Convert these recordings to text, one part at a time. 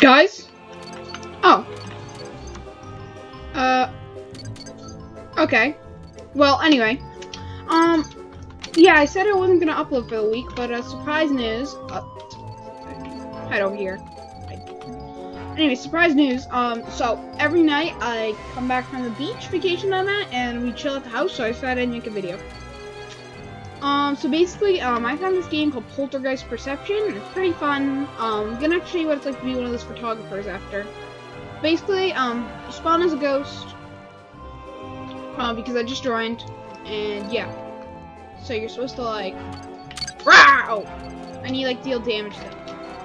Guys? Oh. Uh. Okay. Well, anyway. Um. Yeah, I said I wasn't gonna upload for the week, but uh, surprise news. Uh, head over here. Anyway, surprise news. Um, so every night I come back from the beach vacation I'm at, and we chill at the house. So I decided I'd make a video. Um, so basically, um, I found this game called Poltergeist Perception. It's pretty fun. Um, I'm gonna show you what it's like to be one of those photographers after. Basically, um, spawn as a ghost. Uh, because I just joined, and yeah. So you're supposed to like, wow, and you like deal damage to them.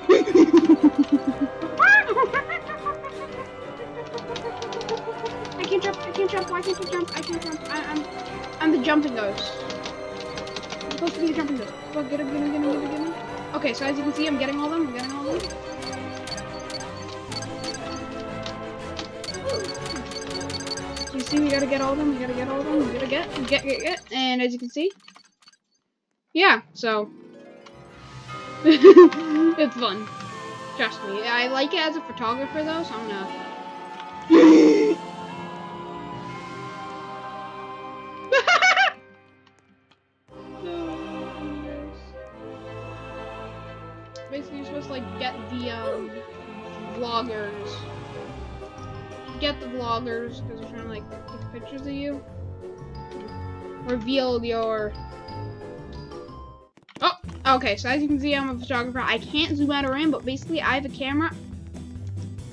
I can't jump. I can't jump. Why can't I jump? I can't jump. I, I'm, I'm the jumping ghost. Supposed to be the jumping ghost. Go get him, get him, get him, get him, get him. Okay, so as you can see, I'm getting all of them. I'm getting all of them. You see, we gotta get all of them. We gotta get all of them. We gotta get, get, get, get. And as you can see, yeah. So it's fun. Trust me. I like it as a photographer though, so I'm gonna. Basically, you're supposed to like get the um, vloggers. Get the vloggers because they're trying to like take pictures of you. Reveal your. Oh, okay. So as you can see, I'm a photographer. I can't zoom out or in, but basically, I have a camera.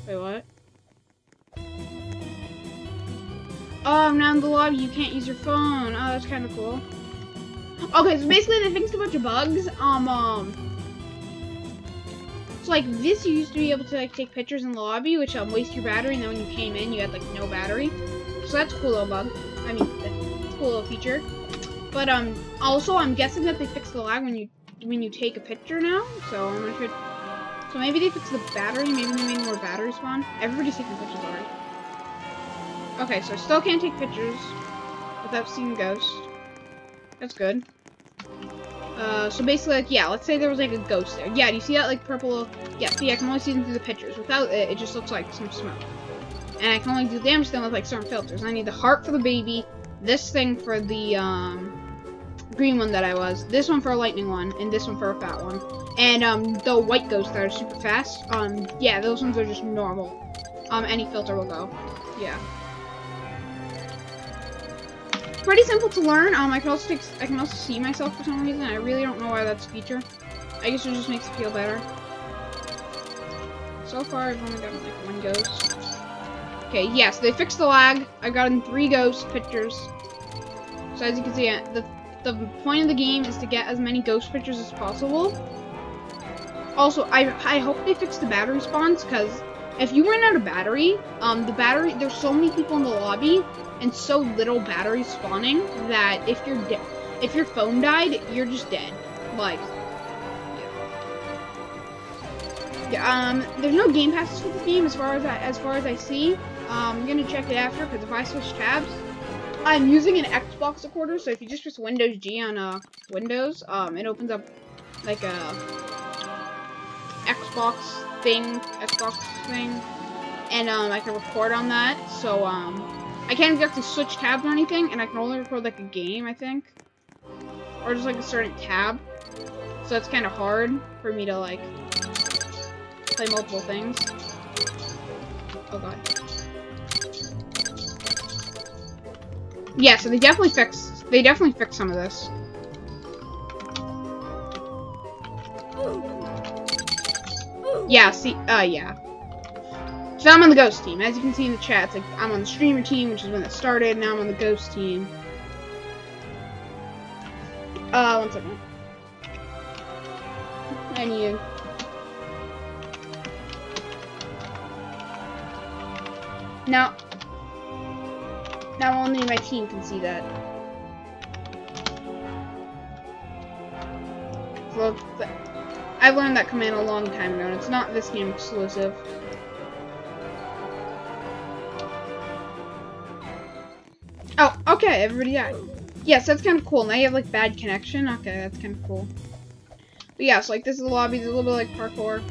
Wait, what? Oh, now in the lobby, you can't use your phone. Oh, that's kind of cool. Okay, so basically they fixed a bunch of bugs. Um, um. Like this, you used to be able to like take pictures in the lobby, which um waste your battery, and then when you came in, you had like no battery. So that's cool little bug. I mean, cool little feature. But um, also I'm guessing that they fixed the lag when you when you take a picture now. So I'm not sure. So maybe they fixed the battery. Maybe they made more battery spawn. Everybody's taking pictures already. Okay, so I still can't take pictures without seeing ghosts. That's good. Uh, so basically, like, yeah, let's say there was, like, a ghost there. Yeah, do you see that, like, purple? Yeah, see, I can only see them through the pictures. Without it, it just looks like some smoke. And I can only do damage to them with, like, certain filters. I need the heart for the baby, this thing for the, um, green one that I was, this one for a lightning one, and this one for a fat one. And, um, the white ghosts that are super fast, um, yeah, those ones are just normal. Um, any filter will go. Yeah pretty simple to learn. Um, I can also take, I can also see myself for some reason. I really don't know why that's a feature. I guess it just makes it feel better. So far, I've only gotten like one ghost. Okay, yes, they fixed the lag. I've gotten three ghost pictures. So as you can see, uh, the the point of the game is to get as many ghost pictures as possible. Also, I I hope they fix the battery spawns because if you run out of battery, um, the battery there's so many people in the lobby and so little battery spawning that if you're dead, if your phone died, you're just dead. Like, yeah. Um, there's no game passes for this game as far as I, as far as I see. Um, I'm gonna check it after because if I switch tabs, I'm using an Xbox recorder. So if you just press Windows G on uh Windows, um, it opens up like a Xbox thing, Xbox thing, and um, I can record on that. So um. I can't exactly switch tabs or anything, and I can only record like a game, I think. Or just like a certain tab. So it's kind of hard for me to like play multiple things. Oh god. Yeah, so they definitely fixed they definitely fixed some of this. Yeah, see uh yeah. So I'm on the ghost team. As you can see in the chat, it's like I'm on the streamer team, which is when it started. Now I'm on the ghost team. Uh, one second. You. Now, now only my team can see that. Look, I've learned that command a long time ago, and it's not this game exclusive. Okay, everybody died. Yes, that's kind of cool. Now you have, like, bad connection. Okay, that's kind of cool. But yeah, so, like, this is the lobby. It's a little bit, like, parkour.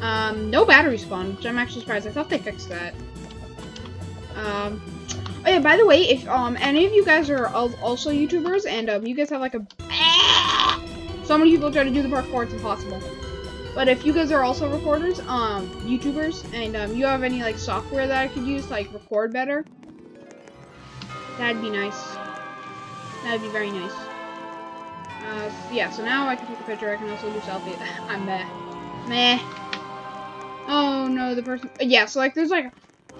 Um, no battery spawn, which I'm actually surprised. I thought they fixed that. Um, oh yeah, by the way, if um any of you guys are also YouTubers and um you guys have like a so many people try to do the parkour, it's impossible. But if you guys are also recorders, um, YouTubers, and um, you have any like software that I could use to like record better, that'd be nice. That'd be very nice. Uh, yeah, so now I can take a picture. I can also do selfie. I'm meh. Meh. Oh no, the person. Yeah, so like there's like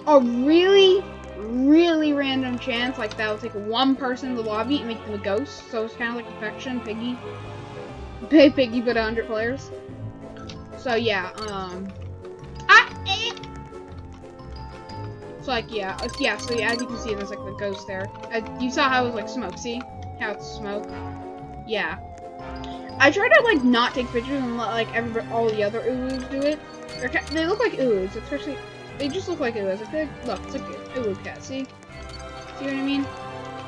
a really, really random chance like that will take one person in the lobby and make them a ghost. So it's kind of like Affection, Piggy. Piggy, but 100 players. So yeah, um. Like yeah, uh, yeah. So yeah, as you can see, there's like the ghost there. Uh, you saw how it was like smoke. See how it's smoke? Yeah. I try to like not take pictures and let like every all the other Uwus do it. They look like Uwus, especially they just look like Uwus. I feel like look, it's like an Uwu cat. See? See what I mean?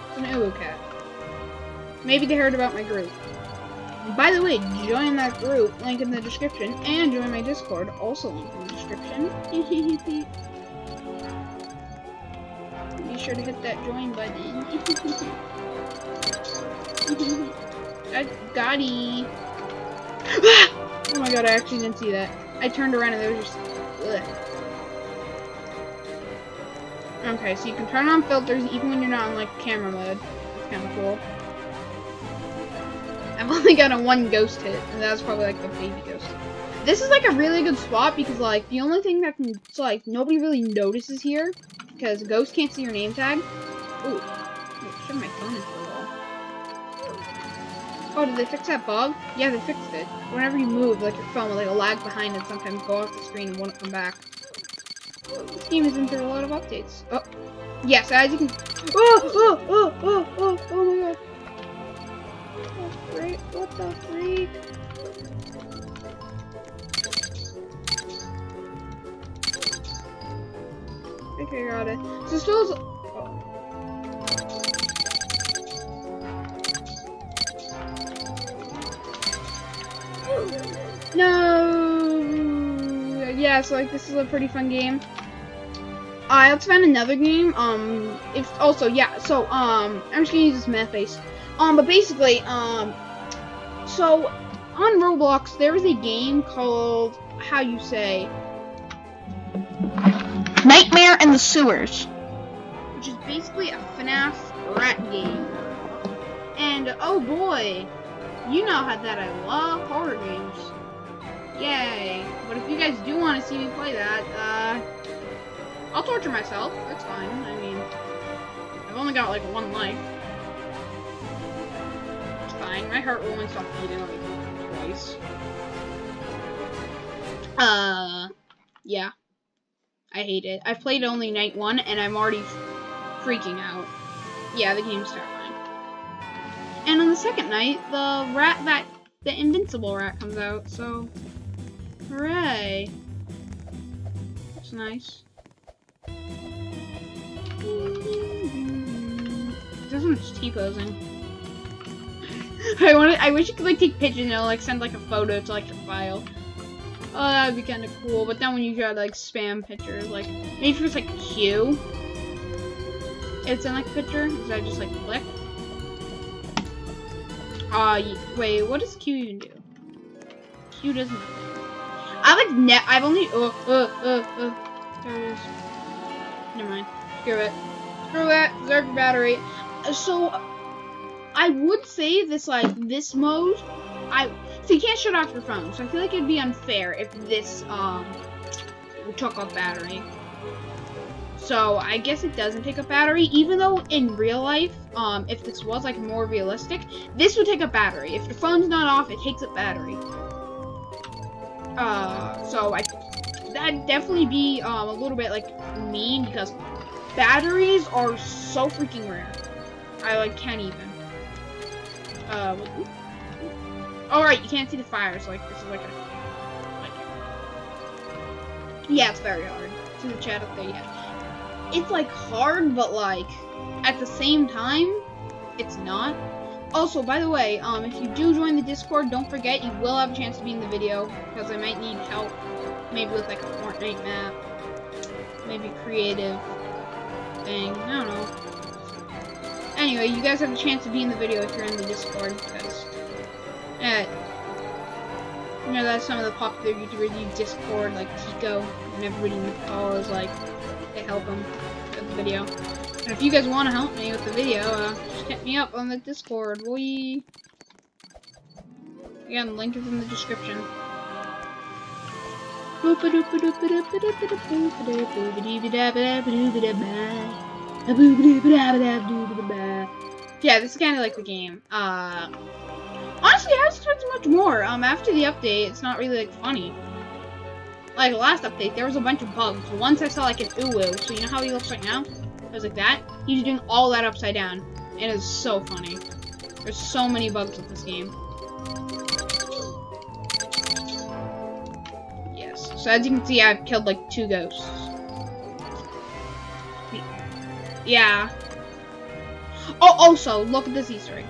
It's an Uwu cat. Maybe they heard about my group. By the way, join that group, link in the description, and join my Discord, also link in the description. Sure to hit that join button. I got -y. oh my god, I actually didn't see that. I turned around and there was just... Ugh. Okay, so you can turn on filters even when you're not in, like, camera mode. That's kind of cool. I've only got a one ghost hit, and that's probably like the baby ghost. This is like a really good spot because like the only thing that can so, like nobody really notices here because ghost can't see your name tag. Ooh, shove my phone into the wall. Oh, did they fix that bug? Yeah, they fixed it. Whenever you move, like your phone will like lag behind it sometimes go off the screen and won't come back. This game has been through a lot of updates. Oh, yes, as you can. Oh, oh, oh, oh, oh, oh my god oh, freak? What the freak? Okay, got it. So still. Oh. No. Yeah, so like this is a pretty fun game. Let's find another game. Um, if also yeah. So um, I'm just gonna use this math base. Um, but basically, um, so on Roblox, there is a game called, how you say, Nightmare in the Sewers, which is basically a FNAF rat game. And oh boy, you know how that I love horror games. Yay. But if you guys do want to see me play that, uh, I'll torture myself. That's fine. I mean, I've only got like one life It's fine. My heart will only stop beating like twice. Uh, yeah. I hate it. I've played only night one, and I'm already freaking out. Yeah, the game's terrifying. And on the second night, the rat that the invincible rat comes out. So, hooray! That's nice. This one's T-posing. I want I wish you could like take pictures and like send like a photo to like your file. Oh, that'd be kind of cool. But then when you try to like spam pictures, like maybe if it's like Q, it's in like picture. Does I just like click? Uh, wait, what does Q even do? Q doesn't. I like net. I've only. Oh, oh, oh, oh. There it is. Never mind. Screw it. Screw it. Zerg battery. So I would say this like this mode, I so you can't shut off your phone. So I feel like it'd be unfair if this um took up battery. So I guess it doesn't take up battery, even though in real life, um, if this was like more realistic, this would take up battery. If your phone's not off, it takes up battery. Uh, so I that'd definitely be um, a little bit like mean because batteries are so freaking rare. I like can't even. Uh, oh right, you can't see the fires. Like this is like a, like, yeah, it's very hard. To the chat up there, yeah. It's like hard, but like at the same time, it's not. Also, by the way, um, if you do join the Discord, don't forget you will have a chance to be in the video because I might need help, maybe with like a Fortnite map, maybe creative thing. I don't know. Anyway, you guys have a chance to be in the video if you're in the Discord uh, you know, that's some of the popular YouTubers use Discord, like Tiko, and everybody is like, to help them with the video. And if you guys want to help me with the video, uh, just hit me up on the Discord, We Again, the link is in the description. Yeah, this is kind of like the game. Uh, honestly, I was expecting much more. Um, after the update, it's not really like funny. Like last update, there was a bunch of bugs. Once I saw like an Uwu, so you know how he looks right now? It was like that. He's doing all that upside down. And It is so funny. There's so many bugs with this game. Yes. So as you can see, I've killed like two ghosts. Yeah. Oh, also, look at this Easter egg.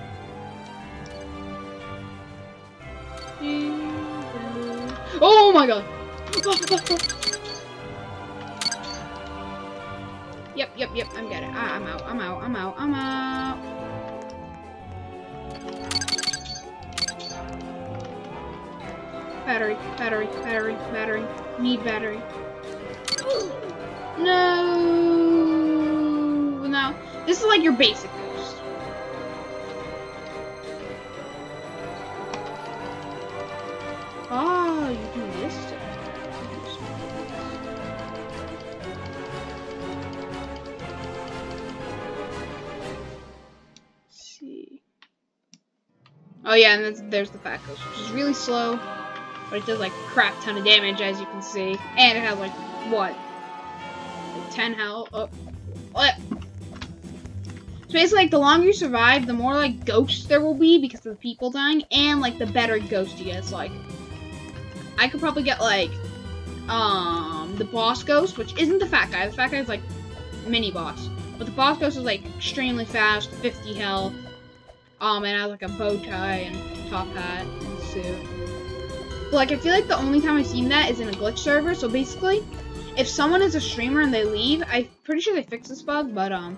Oh my god! yep, yep, yep, I'm getting it. Ah, I'm out, I'm out, I'm out, I'm out. Battery, battery, battery, battery. Need battery. No! No. This is like your basic Oh yeah, and there's, the fat ghost, which is really slow, but it does like crap ton of damage, as you can see, and it has like what, like 10 health. Oh, what? So basically, like, the longer you survive, the more, like, ghosts there will be because of the people dying, and, like, the better ghost you get. It's like, I could probably get, like, um, the boss ghost, which isn't the fat guy. The fat guy is, like, mini boss. But the boss ghost is, like, extremely fast, 50 health, um, and has, like, a bow tie and top hat and suit. Like, I feel like the only time I've seen that is in a glitch server, so basically, if someone is a streamer and they leave, I'm pretty sure they fixed this bug, but, um,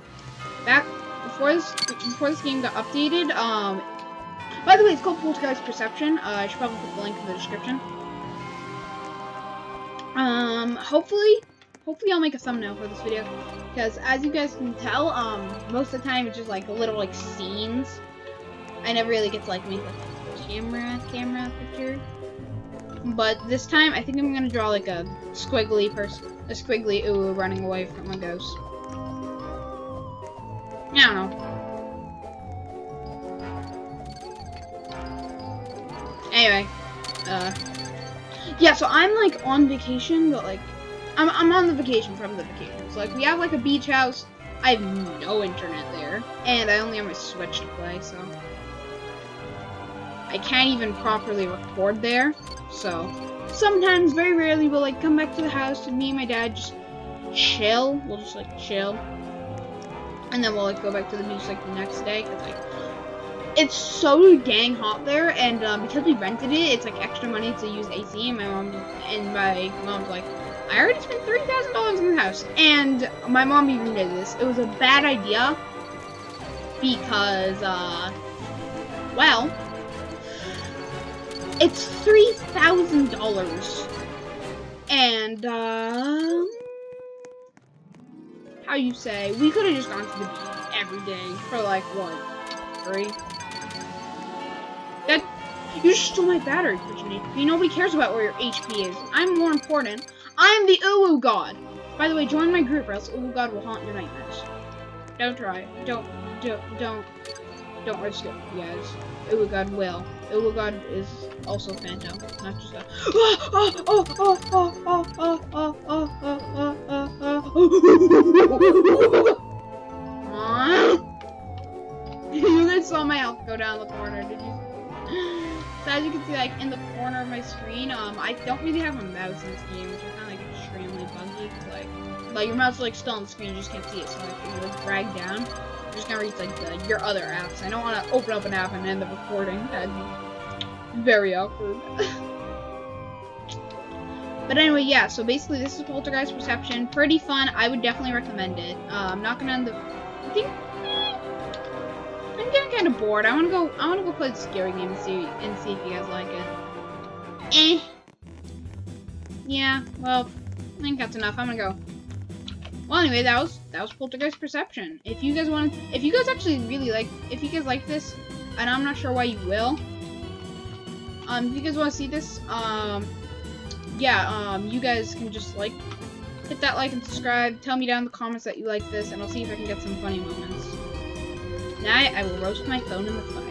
back before this before this game got updated, um, by the way, it's called Poltergeist Perception. Uh, I should probably put the link in the description. Um, hopefully, hopefully I'll make a thumbnail for this video, because as you guys can tell, um, most of the time it's just like little like scenes. I never really get to like make like camera camera picture. But this time, I think I'm gonna draw like a squiggly person, a squiggly ooh running away from a ghost. I don't know. Anyway, uh, yeah, so I'm like on vacation, but like, I'm, I'm on the vacation from the vacation. So like, we have like a beach house. I have no internet there, and I only have my Switch to play, so I can't even properly record there. So sometimes, very rarely, we'll like come back to the house and me and my dad just chill. We'll just like chill and then we'll like go back to the beach like the next day because like it's so dang hot there and um, because we rented it it's like extra money to use AC and my mom and my mom's like I already spent three thousand dollars in the house and my mom even did this it was a bad idea because uh well it's three thousand dollars and um how you say, we could have just gone to the beach every day for like, what, Three? That, you just stole my battery, Virginie. You know, nobody cares about where your HP is. I'm more important. I'm the Uwu God. By the way, join my group or else Uwu God will haunt your nightmares. Don't try. Don't, don't, don't, don't risk it, guys. Uwu God will. Uwu God is also Phantom, not just a- You guys saw my health go down the corner, did you? So as you can see, like, in the corner of my screen, um, I don't really have a mouse in this game, which is kind of like, extremely buggy, like, like, your mouse is, like, still on the screen, you just can't see it, so, like, if you, like, drag down, just gonna read like the, your other apps. I don't want to open up an app and end the recording. That'd be very awkward. but anyway, yeah. So basically, this is Poltergeist Perception. Pretty fun. I would definitely recommend it. Uh, I'm not gonna end the. I think. eh, I'm getting kind of bored. I want to go. I want to go play the scary game and see and see if you guys like it. Eh. Yeah. Well, I think that's enough. I'm gonna go. Well, anyway, that was that was Poltergeist Perception. If you guys want, if you guys actually really like, if you guys like this, and I'm not sure why you will. Um, if you guys want to see this, um, yeah, um, you guys can just like hit that like and subscribe. Tell me down in the comments that you like this, and I'll see if I can get some funny moments. Now I will roast my phone in the fire.